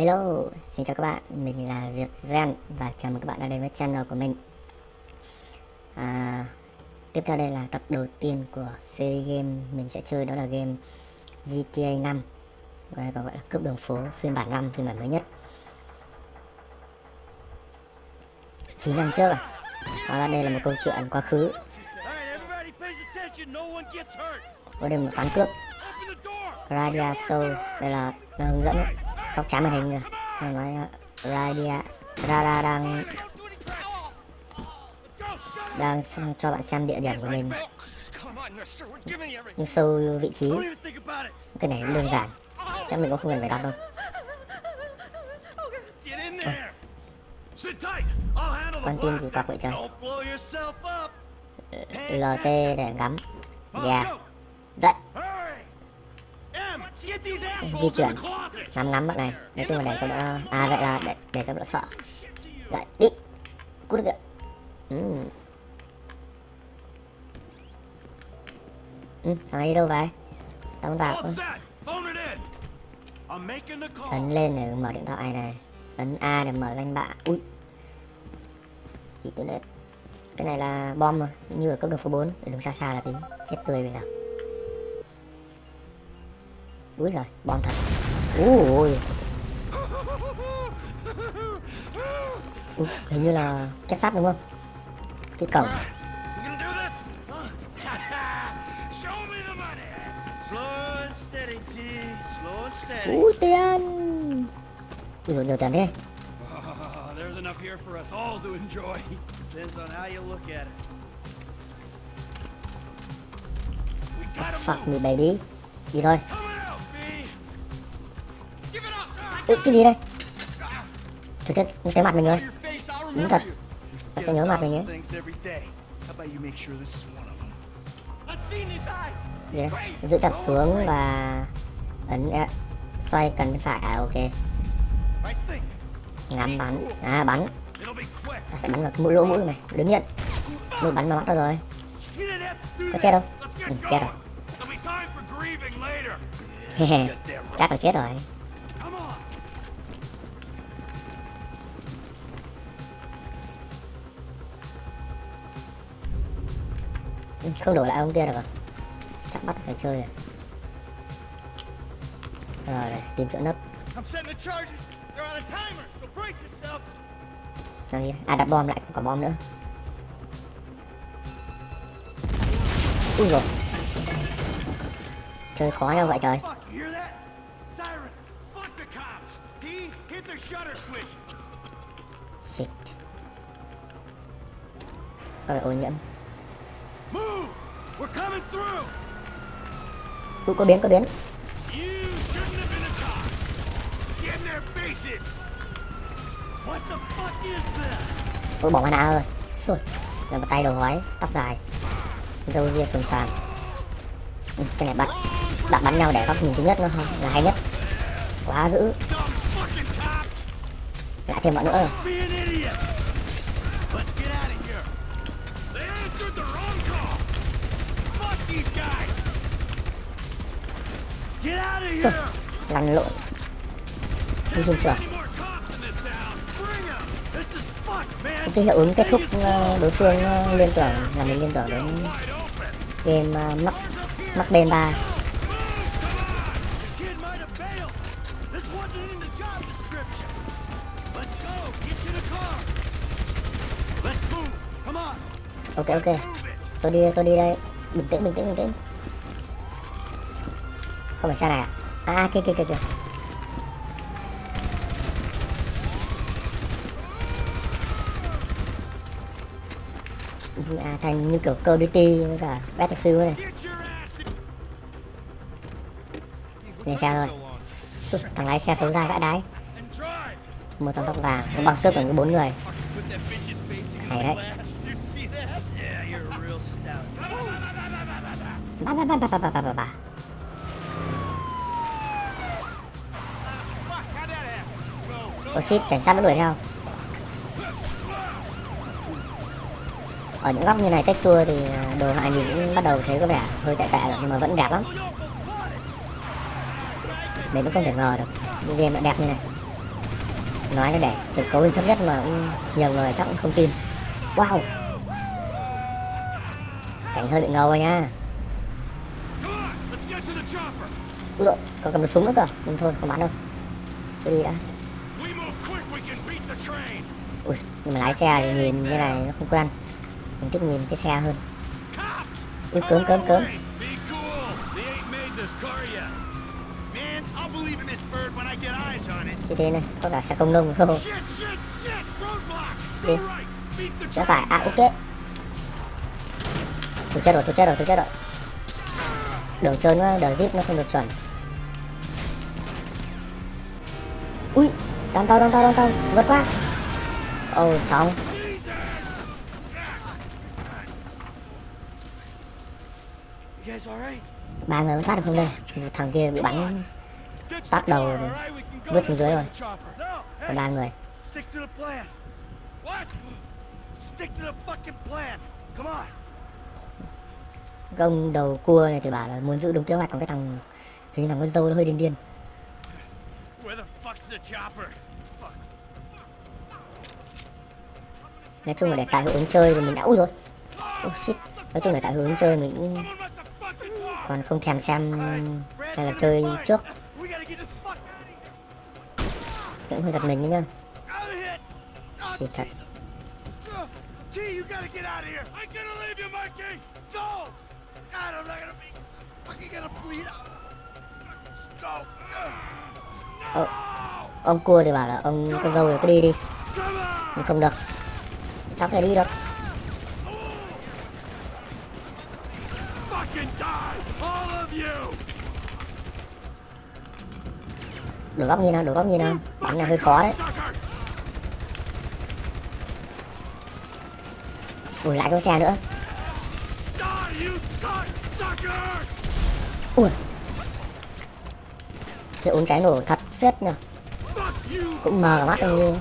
Hello, xin chào các bạn, mình là Diệp Gen và chào mừng các bạn đã đến với channel của mình. À, Tiếp theo đây là tập đầu tiên của series game. Mình sẽ chơi đó là game GTA 5 Còn gọi là cướp đường phố phiên bản 5, phiên bản mới nhất. 9 năm trước à? Đó là đây là một câu chuyện quá khứ. Có đây một toán cướp. Radia Show, đây là, là hướng dẫn ấy tóc trắng màn hình rồi. Nó nói radia Rara đang đang cho bạn xem địa điểm của mình. Nhưng sâu vị trí. Cái này cũng đơn giản. Chắc mình cũng không cần phải đặt đâu. À. con tin gì cọc vậy trời lt để ngắm. Yeah. Dậy. Di chuyển ngắm ngắm bạn này. Nói chung là để cho đỡ à vậy là để, để cho đỡ sợ. Vậy đi. Cút được ừ. ừ thằng này đi đâu vậy? Tao muốn vào. Ấn lên để mở điện thoại này. Ấn a để mở danh bạ. Ui. Chỉ tôi đấy. Cái này là bom mà. Như ở cấp đường phố 4 để đứng xa xa là tí. Chết tươi bây giờ. Úi rồi, bom thật Ui Ui, hình như là kết sắt đúng không? Cái cổng Ui tiền Ui dồi nhiều tiền thế. There's enough here for us all to enjoy. Depends on how you look at it. We gotta Fuck me baby Đi thôi Tự cái gì đây? Thực chất như cái mặt mình rồi Đúng thật. Nó sẽ nhớ mặt mình ấy yeah. Giữ chặt xuống và Ấn Xoay cần phải. À ok. Ngắm bắn. À bắn. Ta sẽ bắn vào mũi lỗ mũi này. Đứng nhận Mũi bắn vào mắt tao rồi. Có chết không? Ừ, chết rồi. Chắc là chết rồi. không đổi lại ông kia được rồi chắc bắt phải chơi à? rồi rồi này, tìm chỗ nấp. Rồi à đặt bom lại cũng có bom nữa. Ui rồi chơi khó nhau vậy trời. Shit. Ôi ô nhiễm ui có biến có biến. Ui bỏ mana rồi. Là một tay đầu hói tóc dài. Râu ria sồn sàn ừ, cái này bạn bạn bắn nhau để góc nhìn thứ nhất nó hay là hay nhất. Quá dữ. Lại thêm bọn nữa. Rồi answered the wrong call. Fuck these guys. Get out of here. lăn lộn. Đi trên trường cái hiệu ứng kết thúc ờ, đối phương ờ, liên tưởng là mình liên tưởng đến game mắc mắc bên ba ok ok. Tôi đi tôi đi đây. Bình tĩnh bình tĩnh bình tĩnh. Không phải xe này à? à? À kia kia kia kia. À, thành như kiểu Call of Duty với cả Battlefield này. Lên xe thôi. Ui, thằng lái xe xấu ra vãi đái. Một thằng tóc vàng nó bằng cướp những bốn người. Hay đấy. Ba ba ba ba ba ba ba ba. Oh shit, cảnh sát vẫn đuổi theo. Ở những góc như này cách xua thì à, đồ hại nhìn cũng bắt đầu thấy có vẻ hơi tệ tệ rồi nhưng mà vẫn đẹp lắm. Mình cũng không thể ngờ được game lại đẹp như này. Nói nó để trực cấu hình thấp nhất mà cũng nhiều người chắc cũng không tin. Wow, cảnh hơi bị ngầu rồi nha. Come có. Úi dồi, cầm được súng nữa cơ nhưng thôi không bắn đâu? Tôi đi đã ui nhưng mà lái xe thì nhìn như này nó không quen. Mình thích nhìn cái xe hơn. Ui cớm cớm cớm. Be thế này có cả xe công nông không Đi. Go phải, à ok. Tôi chết rồi, tôi chết rồi, tôi chết rồi. Đường chơi quá, đời vip nó không được chuẩn. Ui, đón tao đón tao đón tao. Vượt qua. Ồ, oh, xong. Ba người mới thoát được không đây? Thằng kia bị bắn. Tắt đầu vứt xuống dưới rồi. Còn ba người. Stick to the plan. What? Stick to the fucking plan. Come on. Cái ông đầu cua này thì bảo là muốn giữ đúng kế hoạch Còn cái thằng hình như thằng con dâu nó hơi điên điên. Nói chung là để tại hiệu ứng chơi thì mình đã... Ui rồi Oh shit Nói chung là tại hiệu ứng chơi mình cũng còn không thèm xem hay là chơi trước gotta cũng hơi giật mình đấy nhá. Oh, Shit. Uh, T, you gotta get out of here. I'm gonna leave you, Mikey. Go. God, I'm not gonna be fucking gonna bleed out. Go. Ờ, ông cua thì bảo là ông con dâu rồi cứ đi đi. Nhưng không được. Sao có thể đi được? Đổi góc nhìn nào đổi góc nhìn nào. Bắn là hơi khó đấy. ui lại có xe nữa ui. Hiệu ứng cháy nổ thật phết you. cũng mờ cả mắt như.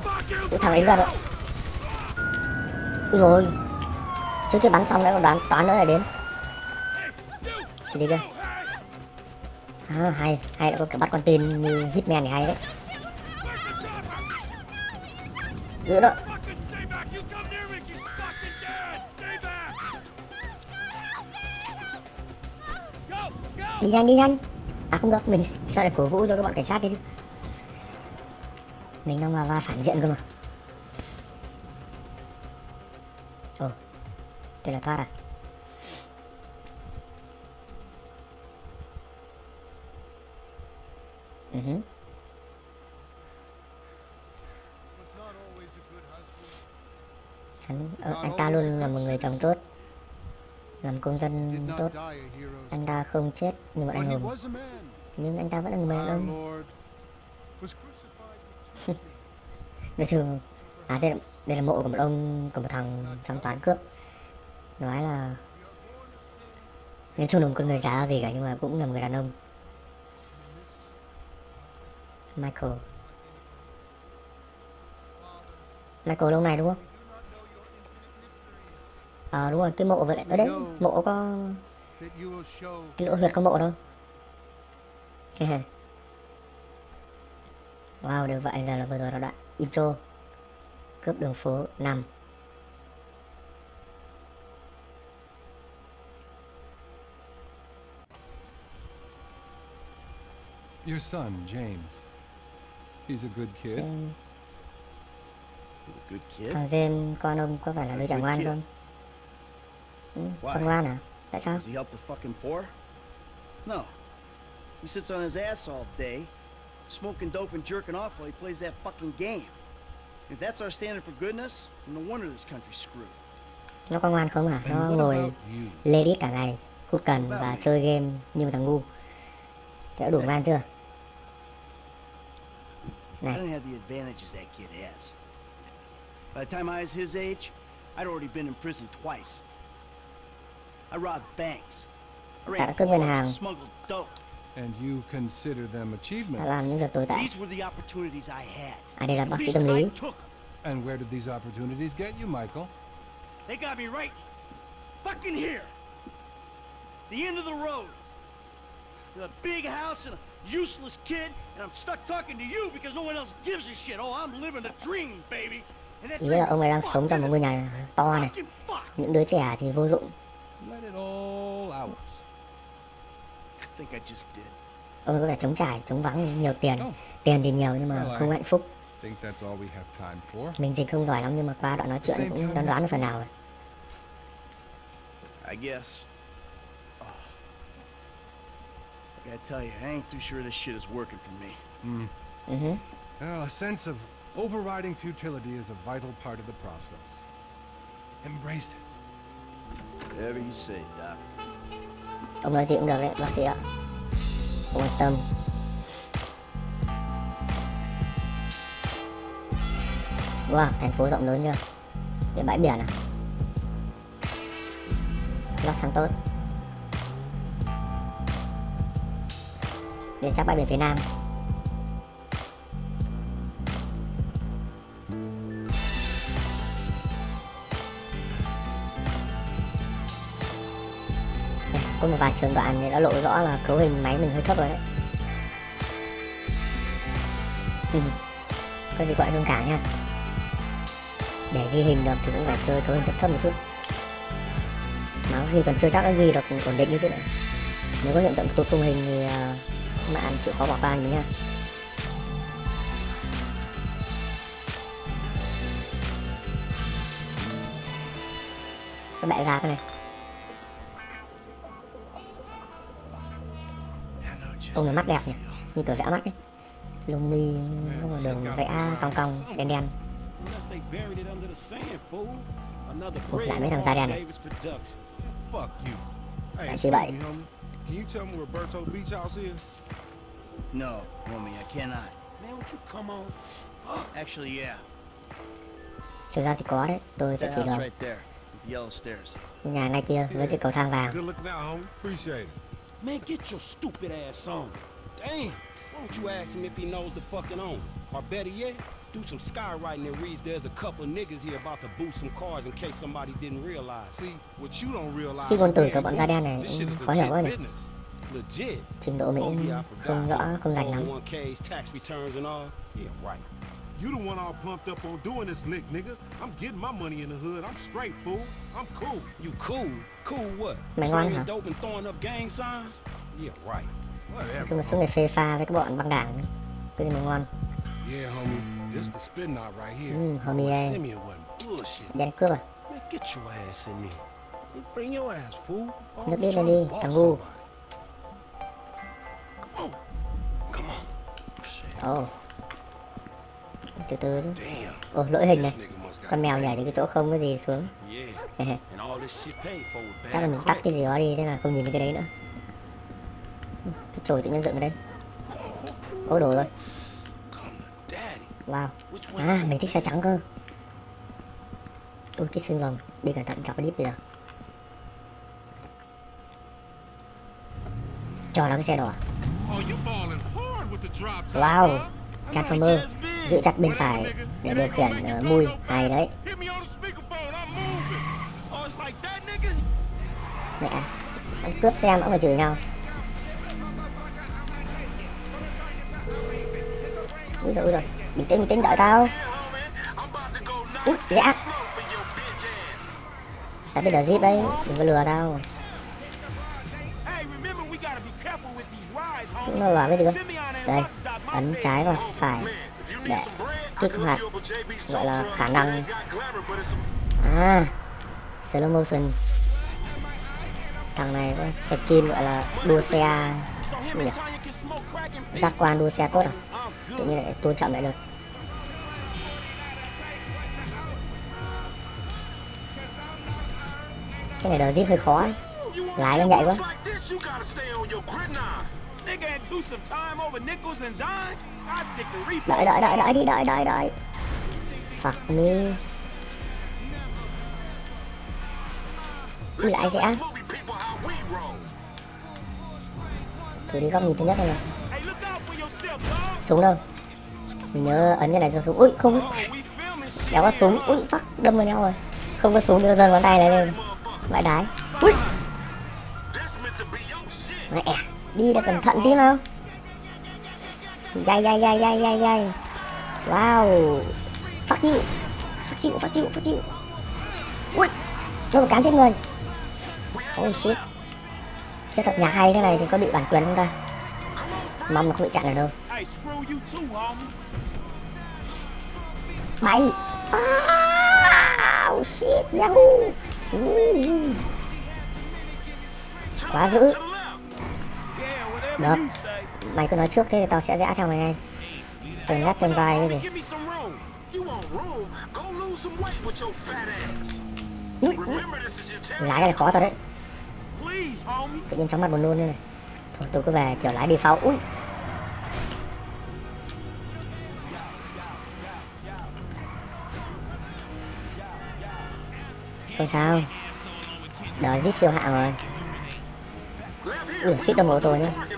cái thằng đánh ra rồi ui rồi trước khi bắn xong đã còn đoán toán nữa là đến. Thì đi Hey, à, hay hay đã có cả bắt con tin như hitman thì hay đấy. Giữ đó đi nhanh đi nhanh. À không được mình sao lại cổ vũ cho các bọn cảnh sát đi chứ. Mình đang là va phản diện cơ mà. Ồ đây là thoát à? Ừ hứ. hắn ờ, anh ta luôn là một người chồng tốt công dân tốt. Anh ta không chết như một anh hùng. Nhưng anh ta vẫn là người đàn ông nói chung à đây là, đây là mộ của một ông của một thằng trong toán cướp. Nói là nói chung là một con người chả gì cả nhưng mà cũng là một người đàn ông. Michael. Michael lâu này đúng không? Ờ đúng rồi cái mộ vậy ở đấy mộ có cái lỗ huyệt có mộ đâu. Wow được vậy giờ là vừa rồi nó đã intro. Cướp đường phố 5 Your son, James. He's a good kid. Xem. He's a good kid. thằng James con ông có phải là đứa trẻ ngoan không Why? con ngoan à Does he help the fucking poor? No. He sits on his ass all day, smoking dope and jerking off while he plays that fucking game. If that's our standard for goodness, no wonder this country's screwed. nó có ngoan không à nó ngồi lê đít cả ngày hút cần và chơi game như một thằng ngu thế đã đủ ngoan chưa I này don't have the advantages that kid has. By the time I was his age, I'd already been in prison twice. I robbed banks. I ran Đã cướp ngân hàng. smuggled dope. And you consider them đã achievements. làm những việc tồi tệ These were the opportunities I had. à đây là bác sĩ tâm lý I took 'em. And where did these opportunities get you, Michael? They got me right fucking here. The end of the road. With a big house and a useless kid, and I'm stuck talking to you because no one else gives a shit. Oh, I'm living a dream, baby. And that ý là dream ông ấy đang sống trong một ngôi nhà to này những đứa trẻ thì vô dụng Let it all out. I think I just did. ông ấy có vẻ trống trải trống vắng nhiều tiền Oh. tiền thì nhiều nhưng mà Well, I- không hạnh phúc Think that's all we have time for. mình thì không giỏi lắm nhưng mà qua đoạn nói chuyện cũng đoán đoán được phần nào rồi I guess. Oh. I gotta tell you, I ain't too sure this shit is working for me. Ừ hứ. Well, a sense of overriding futility is a vital part of the process. Embrace it. Whatever you say, Doc ông nói gì cũng được đấy, bác sĩ ạ. Ông yên tâm. Wow, thành phố rộng lớn chưa? Để bãi biển à? Nó sáng tốt. Để chắc bãi biển phía nam. Có một vài trường đoạn thì đã lộ rõ là cấu hình máy mình hơi thấp rồi đấy. Ừ. có gì gọi thông cả nha. Để ghi hình được thì cũng phải chơi cấu hình thấp thấp một chút. Nó khi còn chưa chắc đã ghi được ổn định như thế này. Nếu có hiện tượng tụt khung hình thì à, các bạn chịu khó bỏ qua mình nha. Sẽ bẻ ra cái này? Ông này mắt đẹp nhỉ như kiểu vẽ mắt ấy lông mi có một đường vẽ cong cong đen đen Ủa, lại mấy thằng da đen này. Lại chị vậy me, homie. Can you tell me where Berto Beach House is? No, homie, I cannot. Man, would you come on? Actually, yeah. thực ra thì có đấy tôi sẽ chỉ đường right there, with the yellow stairs. nhà ngay kia với cái cầu thang vàng Man, get your stupid ass on. Damn. Why don't you ask him if he knows the fucking owner? Or better yet, do some skywriting that reads there's a couple of niggas here about to boost some cars in case somebody didn't realize. See, what you don't realize Chứ ngôn từ của bọn da đen này this shit cũng is khó hiểu business. Legit. trình độ mình Oh không rõ không rành lắm 401ks, tax returns and all. Yeah, right. You the one all pumped up on doing this lick, nigga. I'm getting my money in the hood. I'm straight, fool. I'm cool. You cool? Cool what? Mày ngon hả? dope and throwing up gang signs? Yeah, right. Whatever. là số người phê pha với các bọn băng đảng cái gì mà ngon Yeah, homie. This the spin knot right here. Mm, homie, eh. Simeon wasn't bullshit. đen cướp à Man, get your ass in there. Bring your ass, fool. Nước trying lên đi, thằng ngu. somebody. Come on. ồ từ từ ồ lỗi hình này. con mèo nhảy đến cái chỗ không có gì xuống. Chắc là mình tắt cái gì đó đi thế là không nhìn thấy cái đấy nữa. Cái chổi tự nhiên dựng ở đây. Ôi đồ rồi. Wow. À mình thích xe trắng cơ. Ôi cái xương rồng. Đi cẩn thận chọc cái đít bây giờ. Cho nó cái xe đỏ. Oh, Wow. huh? Chặt giữ chặt bên phải để điều khiển ờ, uh, mui hay đấy. Mẹ ông cướp xe mà phải chửi nhau. Ui rồi ui rồi bình tĩnh bình tĩnh đợi tao. Ui dạ tao biết là bây giờ zip đấy đừng có lừa tao. Cũng nó lừa cái gì cơ? Đây ấn trái và phải để kích hoạt, gọi là khả năng. À slow motion. Thằng này có skin gọi là đua xe. Nhỉ? Giác quan đua xe tốt à? Tự nhiên lại tôn trọng lại được. Cái này đờ zip hơi khó. Ấy. Lái nó nhạy quá đợi đợi đợi đợi đi đợi đợi đợi. Fuck me. Ui, lại sẽ. Thử đi góc nhìn thứ nhất dog. súng đâu? Mình nhớ ấn cái này cho súng ui không. Đéo có súng. Ui fuck đâm vào nhau rồi. Không có súng thì giơ ngón tay này lên. Vãi đái. Ui. Mẹ đi đã cẩn thận tí nào. Dây dây dây dây dây dây Wow. Fuck you Fuck you fuck you fuck you Ui Nó cán chết người. Oh shit. Cái thật nhạc hay thế này thì có bị bản quyền không ta? Mong là không bị chặn ở đâu. Bay Oh shit Yahoo. Quá dữ Được. Mày cứ nói trước thế thì tao sẽ dã theo mày ngay. Từng dắt từng vai cái gì? Lái cái này khó thật đấy. Tự nhiên chóng mặt buồn nôn như này. Thôi tôi cứ về kiểu lái đi pháo Ui Không sao? Đó zip siêu hạng rồi. Ui, suýt đâm vào ô tô nhá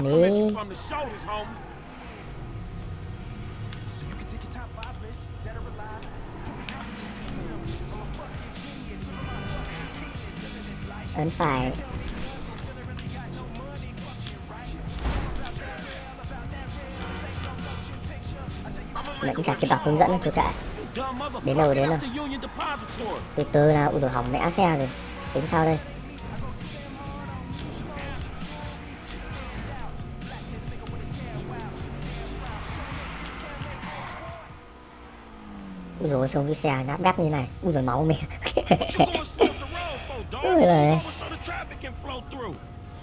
homie. Ấn phải cũng chả kịp đọc hướng dẫn Dumb motherfucker. Đến đâu, đến đâu. Từ từ nào, rồi hỏng mẹ xe rồi. Tính sao đây Rồi xong cái xe nát bét như này Ui rồi máu mẹ? Ôi giời. Over so the traffic can flow through.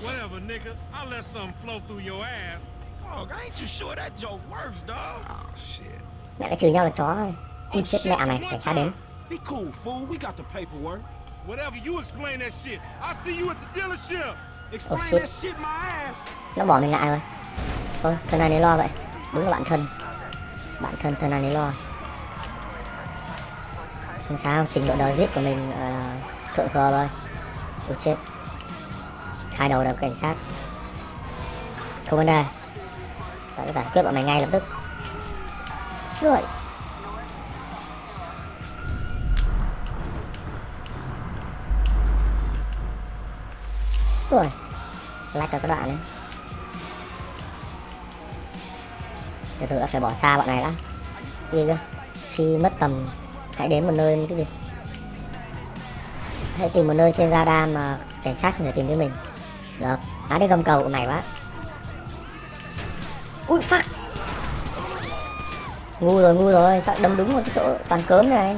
Whatever, nigga. I'll let something flow through your ass. Dog, I ain't too sure that joke works, dog. Oh, shit. Mẹ đã chửi nhau là chó thôi Ui chết mẹ mày, cảnh sát đến Be cool, fool. We got the paperwork. Whatever, you explain that shit. I'll see you at the dealership. Explain shit. that shit my ass. Nó bỏ mình lại rồi Thôi, thân này lo vậy Đúng là bạn thân Bạn thân, thân này lo không sao, trình độ đầu giết của mình uh, thượng thừa thôi, Ui chết Hai đầu đều cảnh sát. Không vấn đề. Tao sẽ giải quyết bọn mày ngay lập tức. Rồi. Rồi. Lách cả các đoạn đấy Từ từ đã phải bỏ xa bọn này đã. Gì cơ Khi mất tầm Hãy đến một nơi cái gì? Hãy tìm một nơi trên radar mà cảnh sát không thể tìm thấy mình. Được. Đá đi gầm cầu. Này quá. Ui, fuck. Ngu rồi ngu rồi. Sao đâm đúng vào cái chỗ toàn cớm này?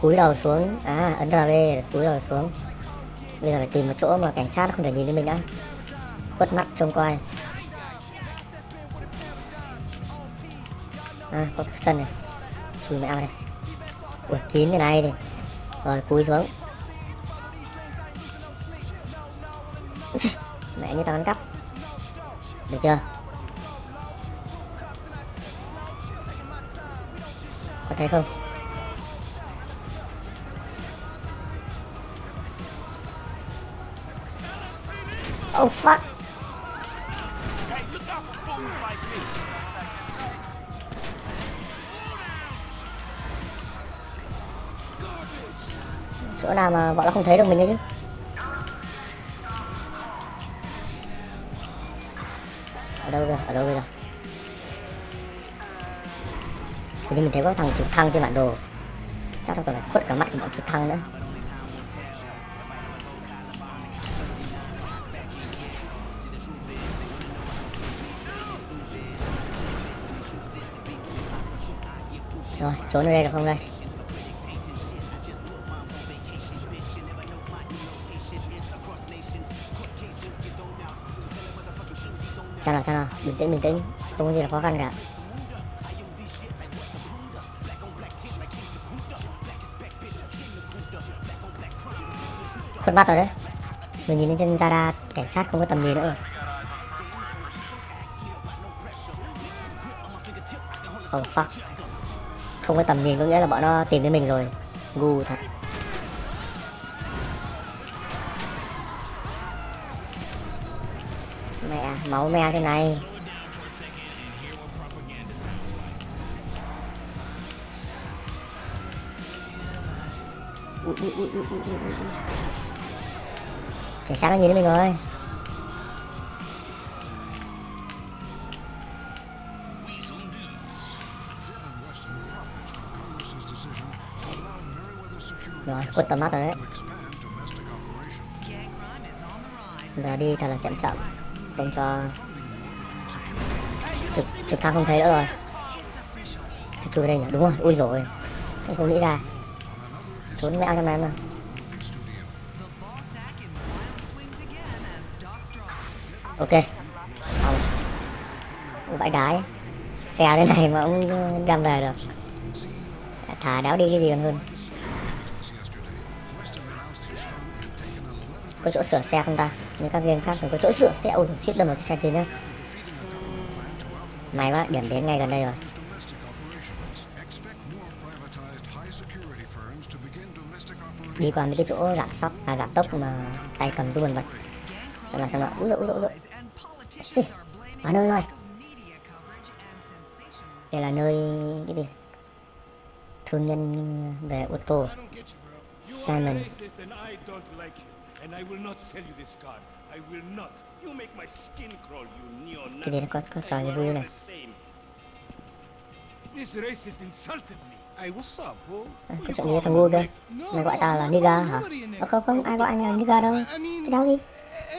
Cúi đầu xuống. À ấn rb cúi đầu xuống bây giờ phải tìm một chỗ mà cảnh sát không thể nhìn thấy mình đã. Khuất mắt, trông coi. À có sân này. Chui mẹ này. Đây ui kín cái này đi rồi, cúi xuống. Mẹ như tao ăn cắp. Được chưa? Có thấy không? Oh fuck. Hey, look out for fools like me. chỗ nào mà bọn nó không thấy được mình ấy chứ? Ở đâu rồi ở đâu bây giờ Hình như mình thấy có thằng trực thăng trên bản đồ. Chắc nó còn phải khuất cả mắt của bọn trực thăng nữa. Rồi trốn ở đây được không đây. Sao nào sao nào? Bình tĩnh bình tĩnh. Không có gì là khó khăn cả. Khuất mắt rồi đấy. Mình nhìn lên trên Zara cảnh sát không có tầm nhìn nữa rồi. Oh fuck không có tầm nhìn, có nghĩa là bọn nó tìm đến mình rồi. Ngu thật. Mẹ, máu me thế này. Ui. Cảnh sát nó nhìn đến mình rồi. Quất tầm mắt rồi đấy giờ đi thật là chậm chậm không cho trực trực thăng không thấy nữa rồi. Phải chui đây nhỉ? Đúng rồi ui rồi không, không nghĩ ra. Trốn mẹ cho em mà ok. Xong. Bãi đái. Xe thế này mà cũng đem về được. Thả đéo đi cái gì còn hơn có chỗ sửa xe không ta? Nếu các game khác thì có chỗ sửa xe. Ôi suýt đâm vào cái xe kia nữa may quá điểm đến ngay gần đây rồi. Đi qua mấy cái chỗ giảm sóc à giảm tốc mà tay cầm luôn vậy. Vật xem nào xem nào. Úi dồi úi dồi úi dồi. Xì, vào nơi rồi. Đây là nơi cái gì? Thương nhân về ô tô. Simon racist and I don't like you. And I will not sell you this car. I will not. You make my skin crawl, you neo cái nó có có trò gì vui này This racist insulted me. Hey, what's up, bro? À, có chuyện gì thằng ngu kia mày gọi tao là nigga hả Ờ, không không ai gọi anh là nigga đâu cái đó gì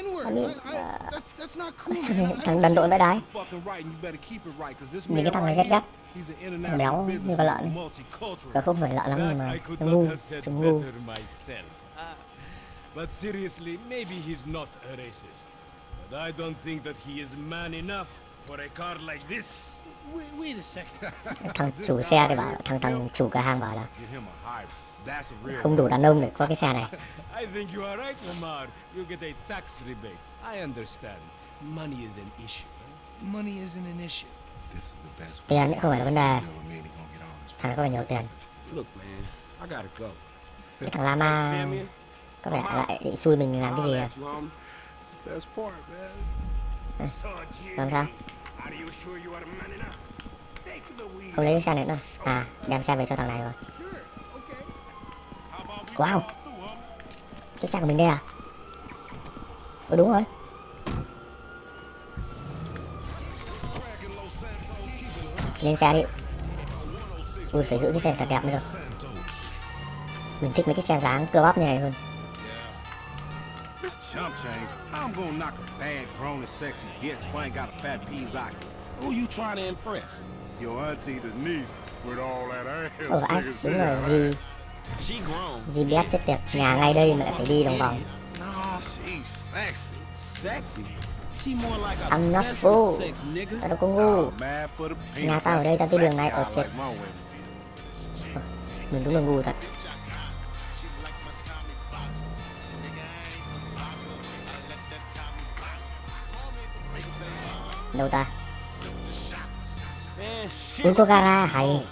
N-word. I mean, I- uh, thằng đần độn vãi đái man cái thằng này ghét he's an béo như con lợn. Nó không phải lạ lắm nhưng mà nó not ngu chúng ngu better myself. But seriously, maybe he's not a racist. But I don't think that he is man enough for a car like this. Wait, wait a second. thằng chủ xe thì bảo thằng thằng chủ cửa hàng bảo là không đủ đàn ông để có cái xe này I think you are right, Lamar. You get a tax rebate. I understand. Money is an issue. Money isn't an issue. This is the best tiền không phải là vấn đề thằng có phải nhiều tiền Look, man, I gotta go. cái thằng Lama có vẻ lại định xui mình làm cái gì à. So, làm sao? Không lấy cái xe này nữa. À đem xe về cho thằng này rồi. Wow. cái xe của mình đây à? Ừ đúng rồi. Lên xe đi. Ui phải giữ cái xe thật đẹp mới được. Mình thích mấy cái xe dáng cơ bắp như này hơn This chump change. How I'm gonna knock a bad, grown and sexy bitch if I ain't got a fat Pizaki? Who you trying to impress? Your auntie Denise with all that ass. ồ nigga, đúng she rồi grown. gì biết chết tiệt nhà ngay đây mà lại phải đi đồng vòng Nah, she's sexy. Sexy. She more like a I'm not fool. with sex, nigga. tao đâu có ngu I'm mad for the penis. Nhà tao ở đây, tao đi đường này, I ở chết. mình đúng là ngu thật đâu ta Man. Ui có gara hay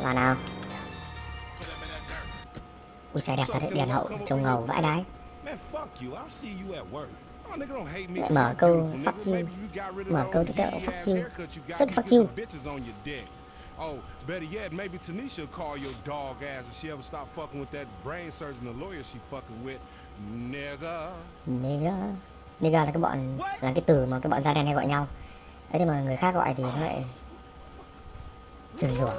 Là nào Ui xe đẹp thật đấy, đèn hậu, trông ngầu vãi đái Man, Lại mở câu fuck you. Mở câu old tiếp theo, fuck you. haircut Rất fuck you. Oh, better yet, maybe Tanisha will call your dog ass if she ever stop fucking with that brain surgeon, the lawyer she fucking with. Nigga. Nigga Nigga là cái bọn, là cái từ mà cái bọn da đen hay gọi nhau. Đấy nhưng mà người khác gọi thì nó lại Chửi rủa.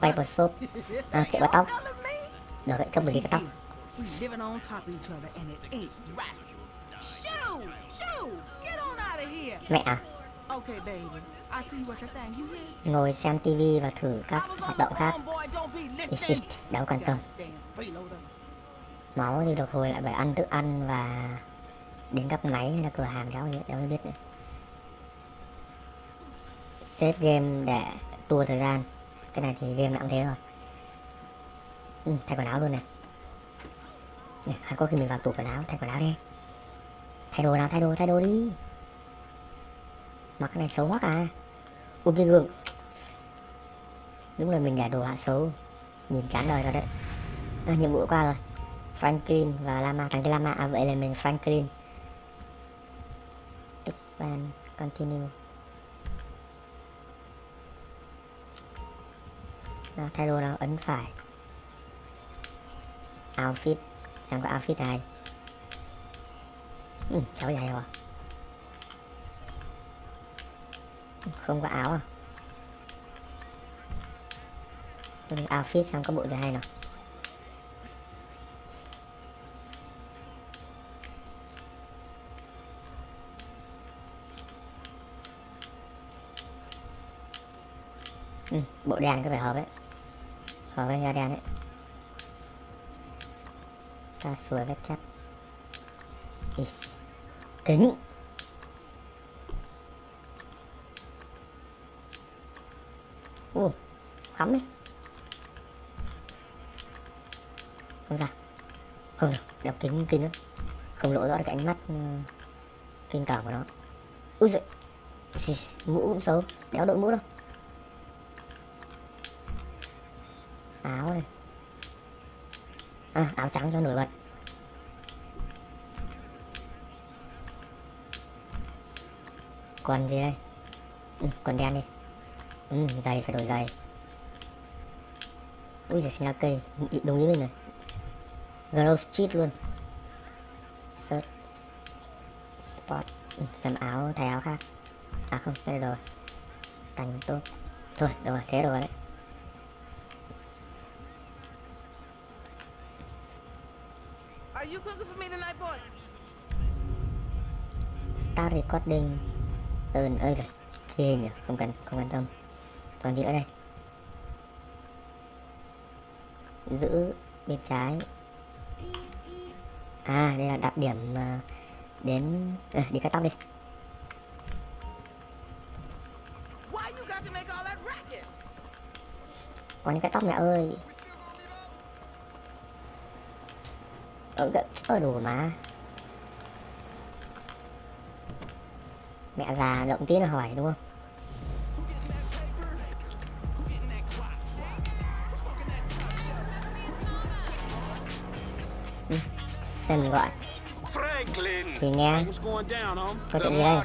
Paper soap À kệ bắt tóc. Được vậy, cho mình đi cắt tóc. Mẹ à? Ngồi xem tivi và thử các hoạt động khác. Phone, đâu quan tâm. Máu thì được hồi lại phải ăn thức ăn và Đến cấp máy hay là cửa hàng cháu nhỉ cháu mới biết nữa Save game để tua thời gian. Cái này thì game nặng thế rồi. Ừ, Thay quần áo luôn này. Này, hay có khi mình vào tủ quần áo thay quần áo đi. Thay đồ nào thay đồ thay đồ đi. Mặc cái này xấu hoắc à. Ôm cái gương Đúng là mình để đồ hạ xấu. Nhìn chán đời rồi đấy. À, Nhiệm vụ qua rồi. Franklin và Lama Thằng cái Lama À vậy là mình Franklin and Continue. Nào, thay đồ nào? Ấn phải. Outfit. Xem có outfit này ừ, cháu dài rồi. Ừ, không có áo à? Tôi outfit xem có bộ gì hay nào ừ, bộ đen có phải hợp đấy. Hợp với da đen đấy. Ta xuôi vết cắt. Is. kính. U, khắm đấy. Không ra không được đeo kính kính lắm. Không lộ rõ được cái ánh mắt ừ, kinh tởm của nó. Ui giời. Mũ cũng xấu. Đéo đội mũ đâu. Áo này à, áo trắng cho nổi bật. Quần gì đây? Ừ, quần đen đi. Ừ, giày phải đổi giày. Ui giời sinh ra cây đúng với mình này Grove Street luôn. Search Spot ừ, Xem áo, thay áo khác. À không, đây là rồi Cành tốt. Thôi, được rồi, thế rồi đấy Are you cooking for me tonight, boy? Start recording. Ơn ơi rồi Ghê nhỉ, không cần, không quan tâm. Còn gì nữa đây? Giữ bên trái. À, đây là đặc điểm à, Đến à, Đi cắt tóc đi? Có những cái tóc mẹ ơi. Ờ, cái- ờ đồ má Mẹ già động tí là hỏi đúng không? Ừ, gọi! Thì nghe? Có chuyện gì đây?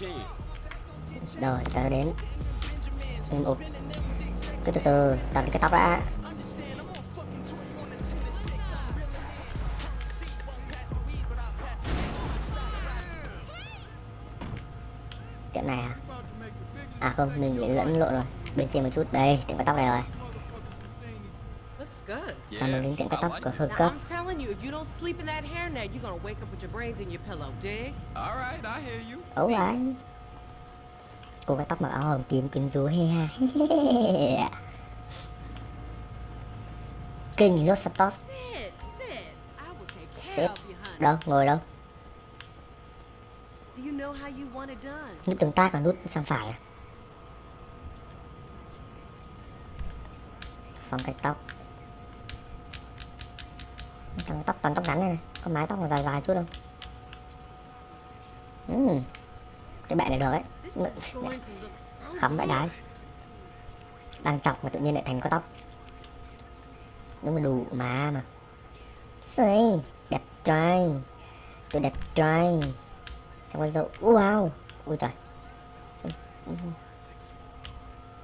chance. Rồi tớ đến. Em ụp Cứ từ từ Tập cái tóc đã Tiệm này à? À không mình bị lẫn lộn rồi. Bên trên một chút. Đây tiệm cắt tóc này rồi. Chào mừng đến tiệm cắt tóc của Now, Cấp I'm telling you, if you don't sleep in that hairnet, you're gonna wake up with your brains in your pillow, dig? All right, I hear you. Ấu right. Cô cắt tóc mặc áo hồng tím quyến rũ he ha. Kinh lốt sắp tóc honey. Đâu ngồi đâu Do you know how you want it done? Nút tương tác là nút sang phải à? Phong cách tóc. Toàn tóc toàn tóc ngắn này, này. Có mái tóc mà dài dài chút đâu Ừm Cái bạn này được ấy. Khắm good. đái. Đang chọc mà tự nhiên lại thành có tóc. Nhưng mà đủ má mà. Xây Đẹp trai. Tôi đẹp trai Xong rồi dâu Wow. Ui trời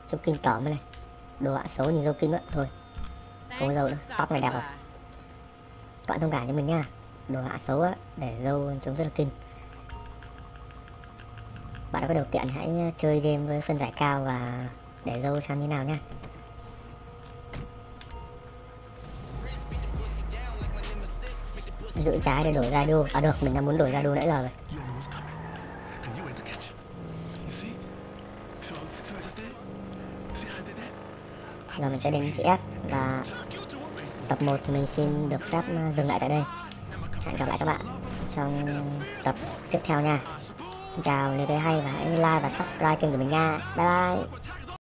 Trông kinh tởm này. Đồ ạ xấu nhìn dâu kinh á Thôi. Không có dâu nữa. Tóc này đẹp rồi. Các bạn thông cảm cho mình nha. Đồ ạ xấu á Để dâu trông rất là kinh. Bạn đã có điều kiện hãy chơi game với phân giải cao và để dâu xem như nào nha. Giữ trái để đổi ra đô à được mình đã muốn đổi ra đô nãy giờ rồi You know what's coming. And you ain't the catcher. You see? So, so I just did. See how I did that? Giờ mình sẽ đến chữ S và tập 1 thì mình xin được phép ờ, dừng lại tại đây. Hẹn gặp lại các bạn trong tập tiếp theo nha. Xin chào nếu thấy hay và hãy like và subscribe kênh của mình nha. Bye bye.